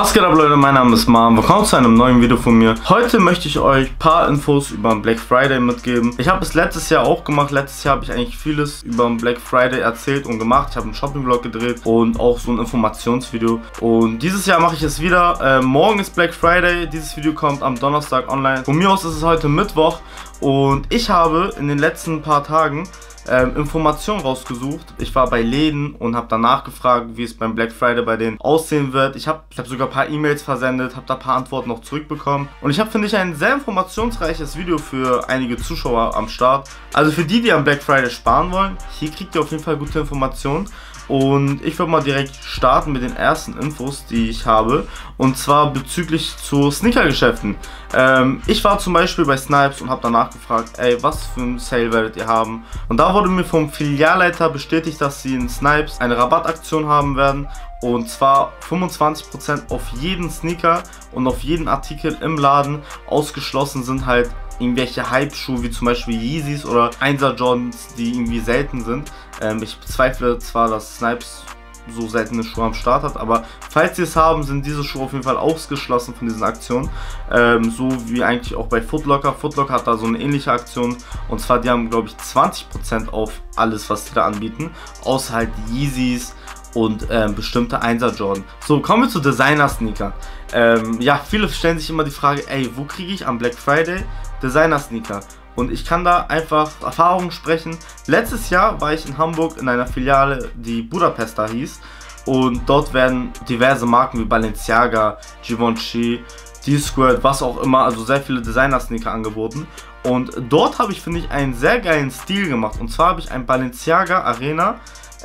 Was geht ab Leute, mein Name ist Marm, willkommen zu einem neuen Video von mir. Heute möchte ich euch ein paar Infos über den Black Friday mitgeben. Ich habe es letztes Jahr auch gemacht, letztes Jahr habe ich eigentlich vieles über den Black Friday erzählt und gemacht. Ich habe einen Shopping-Vlog gedreht und auch so ein Informationsvideo. Und dieses Jahr mache ich es wieder. Äh, morgen ist Black Friday, dieses Video kommt am Donnerstag online. Von mir aus ist es heute Mittwoch und ich habe in den letzten paar Tagen ähm, Informationen rausgesucht. Ich war bei Läden und habe danach gefragt, wie es beim Black Friday bei denen aussehen wird. Ich habe ich hab sogar ein paar E-Mails versendet, habe da ein paar Antworten noch zurückbekommen. Und ich habe, finde ich, ein sehr informationsreiches Video für einige Zuschauer am Start. Also für die, die am Black Friday sparen wollen, hier kriegt ihr auf jeden Fall gute Informationen. Und ich würde mal direkt starten mit den ersten Infos, die ich habe. Und zwar bezüglich zu Sneakergeschäften. Ähm, ich war zum Beispiel bei Snipes und habe danach gefragt, ey, was für ein Sale werdet ihr haben? Und da wurde mir vom Filialleiter bestätigt, dass sie in Snipes eine Rabattaktion haben werden. Und zwar 25% auf jeden Sneaker und auf jeden Artikel im Laden. Ausgeschlossen sind halt irgendwelche Hype-Schuhe wie zum Beispiel Yeezys oder 1er Jordans, die irgendwie selten sind. Ähm, ich bezweifle zwar, dass Snipes so seltene Schuhe am Start hat, aber falls sie es haben, sind diese Schuhe auf jeden Fall ausgeschlossen von diesen Aktionen. Ähm, so wie eigentlich auch bei Footlocker. Footlocker hat da so eine ähnliche Aktion und zwar die haben glaube ich 20% auf alles, was sie da anbieten, außer halt Yeezys, und ähm, bestimmte 1er Jordan. So, kommen wir zu Designer-Sneakern. Ähm, ja, viele stellen sich immer die Frage, ey, wo kriege ich am Black Friday Designer-Sneaker? Und ich kann da einfach Erfahrungen sprechen. Letztes Jahr war ich in Hamburg in einer Filiale, die Budapesta hieß. Und dort werden diverse Marken wie Balenciaga, Givenchy, D-Squared, was auch immer, also sehr viele Designer-Sneaker angeboten. Und dort habe ich, finde ich, einen sehr geilen Stil gemacht. Und zwar habe ich ein Balenciaga Arena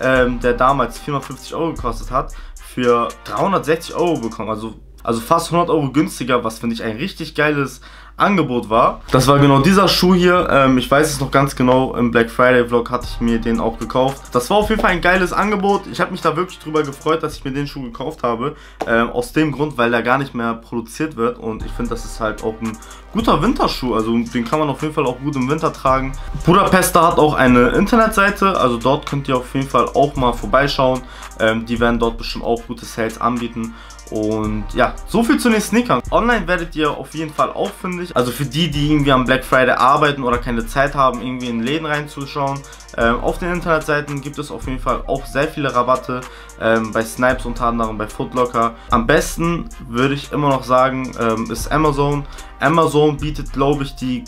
ähm, der damals 450 Euro gekostet hat, für 360 Euro bekommen. Also, also fast 100 Euro günstiger, was finde ich ein richtig geiles Angebot war. Das war genau dieser Schuh hier. Ähm, ich weiß es noch ganz genau. Im Black Friday Vlog hatte ich mir den auch gekauft. Das war auf jeden Fall ein geiles Angebot. Ich habe mich da wirklich drüber gefreut, dass ich mir den Schuh gekauft habe. Ähm, aus dem Grund, weil der gar nicht mehr produziert wird. Und ich finde, das ist halt auch ein guter Winterschuh. Also den kann man auf jeden Fall auch gut im Winter tragen. Budapester hat auch eine Internetseite. Also dort könnt ihr auf jeden Fall auch mal vorbeischauen. Ähm, die werden dort bestimmt auch gute Sales anbieten. Und ja, so viel zu den Sneakern. Online werdet ihr auf jeden Fall auch, finde ich. Also für die, die irgendwie am Black Friday arbeiten oder keine Zeit haben, irgendwie in Läden reinzuschauen. Ähm, auf den Internetseiten gibt es auf jeden Fall auch sehr viele Rabatte. Ähm, bei Snipes unter anderem, bei Footlocker. Am besten würde ich immer noch sagen, ähm, ist Amazon. Amazon bietet, glaube ich, die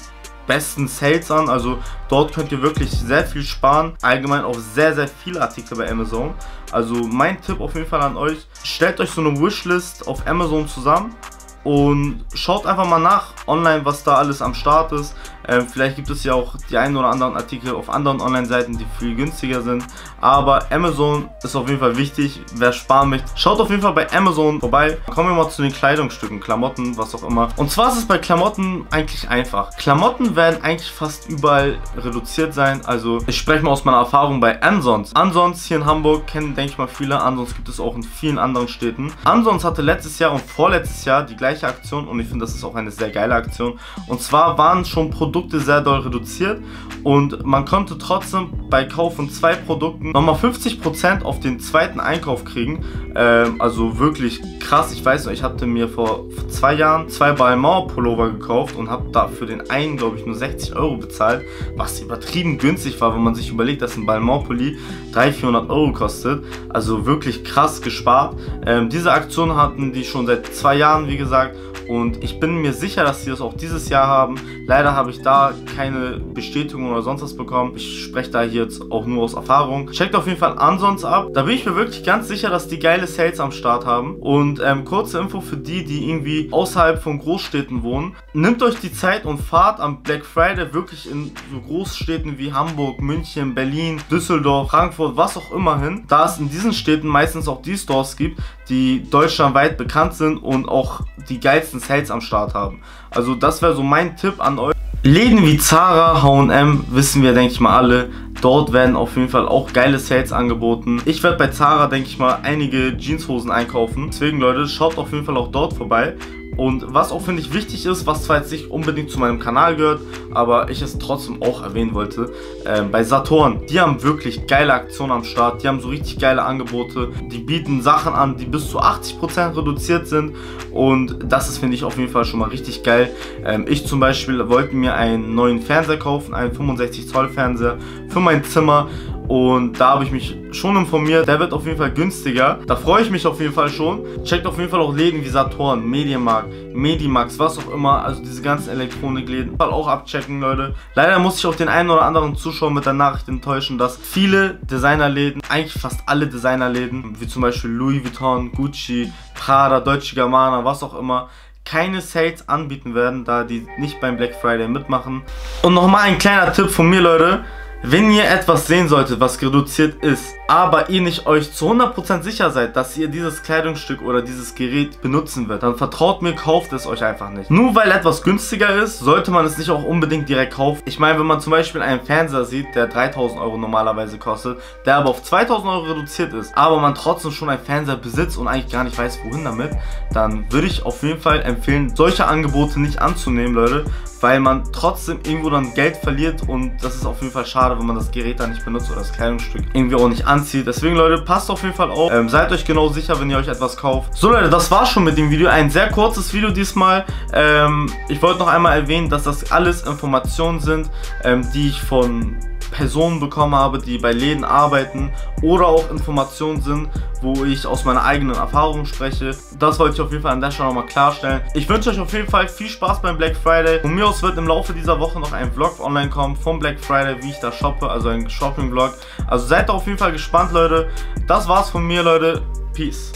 besten Sales an. Also dort könnt ihr wirklich sehr viel sparen. Allgemein auf sehr, sehr viele Artikel bei Amazon. Also mein Tipp auf jeden Fall an euch, stellt euch so eine Wishlist auf Amazon zusammen und schaut einfach mal nach online, was da alles am Start ist. Ähm, vielleicht gibt es ja auch die einen oder anderen Artikel auf anderen Online-Seiten, die viel günstiger sind. Aber Amazon ist auf jeden Fall wichtig. Wer sparen möchte, schaut auf jeden Fall bei Amazon vorbei. Kommen wir mal zu den Kleidungsstücken, Klamotten, was auch immer. Und zwar ist es bei Klamotten eigentlich einfach. Klamotten werden eigentlich fast überall reduziert sein. Also ich spreche mal aus meiner Erfahrung bei Ansons. Ansons hier in Hamburg kennen, denke ich mal, viele. Ansons gibt es auch in vielen anderen Städten. Ansons hatte letztes Jahr und vorletztes Jahr die gleiche Aktion und ich finde, das ist auch eine sehr geile Aktion. Und zwar waren schon Produkte Produkte sehr doll reduziert und man konnte trotzdem bei Kauf von zwei Produkten nochmal 50% auf den zweiten Einkauf kriegen. Ähm, also wirklich krass. Ich weiß noch, ich hatte mir vor zwei Jahren zwei Balmain Pullover gekauft und habe da für den einen, glaube ich, nur 60 Euro bezahlt, was übertrieben günstig war, wenn man sich überlegt, dass ein Balmain Pulli 300, 400 Euro kostet. Also wirklich krass gespart. Ähm, diese Aktion hatten die schon seit zwei Jahren, wie gesagt, und ich bin mir sicher, dass sie das auch dieses Jahr haben. Leider habe ich da keine Bestätigung oder sonst was bekommen. Ich spreche da hier jetzt auch nur aus Erfahrung. Checkt auf jeden Fall Ansons ab. Da bin ich mir wirklich ganz sicher, dass die geile Sales am Start haben. Und ähm, kurze Info für die, die irgendwie außerhalb von Großstädten wohnen. Nimmt euch die Zeit und fahrt am Black Friday wirklich in so Großstädten wie Hamburg, München, Berlin, Düsseldorf, Frankfurt, was auch immer hin. Da es in diesen Städten meistens auch die Stores gibt, die deutschlandweit bekannt sind und auch die geilsten Sales am Start haben. Also das wäre so mein Tipp an euch. Läden wie Zara, H&M, wissen wir, denke ich mal alle. Dort werden auf jeden Fall auch geile Sales angeboten. Ich werde bei Zara, denke ich mal, einige Jeanshosen einkaufen. Deswegen, Leute, schaut auf jeden Fall auch dort vorbei. Und was auch finde ich wichtig ist, was zwar jetzt nicht unbedingt zu meinem Kanal gehört, aber ich es trotzdem auch erwähnen wollte, äh, bei Saturn, die haben wirklich geile Aktionen am Start, die haben so richtig geile Angebote, die bieten Sachen an, die bis zu 80% reduziert sind und das ist, finde ich, auf jeden Fall schon mal richtig geil. Ähm, ich zum Beispiel wollte mir einen neuen Fernseher kaufen, einen 65 Zoll Fernseher für mein Zimmer und da habe ich mich schon informiert. Der wird auf jeden Fall günstiger. Da freue ich mich auf jeden Fall schon. Checkt auf jeden Fall auch Läden wie Saturn, Medienmarkt, Medimax, was auch immer. Also diese ganzen Elektronikläden. Auch abchecken, Leute. Leider muss ich auch den einen oder anderen Zuschauer mit der Nachricht enttäuschen, dass viele Designerläden, eigentlich fast alle Designerläden, wie zum Beispiel Louis Vuitton, Gucci, Prada, Deutsche Gabbana, was auch immer, keine Sales anbieten werden, da die nicht beim Black Friday mitmachen. Und nochmal ein kleiner Tipp von mir, Leute. Wenn ihr etwas sehen solltet, was reduziert ist, aber ihr nicht euch zu 100% sicher seid, dass ihr dieses Kleidungsstück oder dieses Gerät benutzen wird, dann vertraut mir, kauft es euch einfach nicht. Nur weil etwas günstiger ist, sollte man es nicht auch unbedingt direkt kaufen. Ich meine, wenn man zum Beispiel einen Fernseher sieht, der 3000 Euro normalerweise kostet, der aber auf 2000 Euro reduziert ist, aber man trotzdem schon einen Fernseher besitzt und eigentlich gar nicht weiß, wohin damit, dann würde ich auf jeden Fall empfehlen, solche Angebote nicht anzunehmen, Leute, weil man trotzdem irgendwo dann Geld verliert und das ist auf jeden Fall schade, wenn man das Gerät dann nicht benutzt oder das Kleidungsstück irgendwie auch nicht anzieht. Deswegen Leute, passt auf jeden Fall auf. Ähm, seid euch genau sicher, wenn ihr euch etwas kauft. So Leute, das war's schon mit dem Video. Ein sehr kurzes Video diesmal. Ähm, ich wollte noch einmal erwähnen, dass das alles Informationen sind, ähm, die ich von Personen bekommen habe, die bei Läden arbeiten oder auch Informationen sind, wo ich aus meiner eigenen Erfahrung spreche. Das wollte ich auf jeden Fall an der Stelle nochmal klarstellen. Ich wünsche euch auf jeden Fall viel Spaß beim Black Friday. Von mir aus wird im Laufe dieser Woche noch ein Vlog online kommen vom Black Friday, wie ich da shoppe, also ein Shopping-Vlog. Also seid auf jeden Fall gespannt, Leute. Das war's von mir, Leute. Peace.